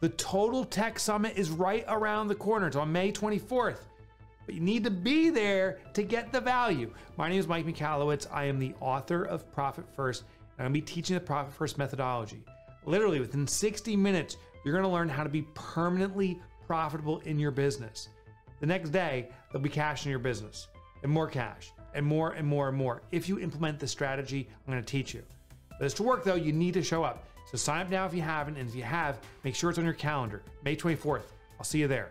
The Total Tech Summit is right around the corner. It's on May 24th. But you need to be there to get the value. My name is Mike Michalowicz. I am the author of Profit First, and I'm going to be teaching the Profit First methodology. Literally, within 60 minutes, you're going to learn how to be permanently profitable in your business. The next day, there'll be cash in your business and more cash and more and more and more. If you implement the strategy I'm going to teach you. But this to work, though, you need to show up. So sign up now if you haven't, and if you have, make sure it's on your calendar. May 24th. I'll see you there.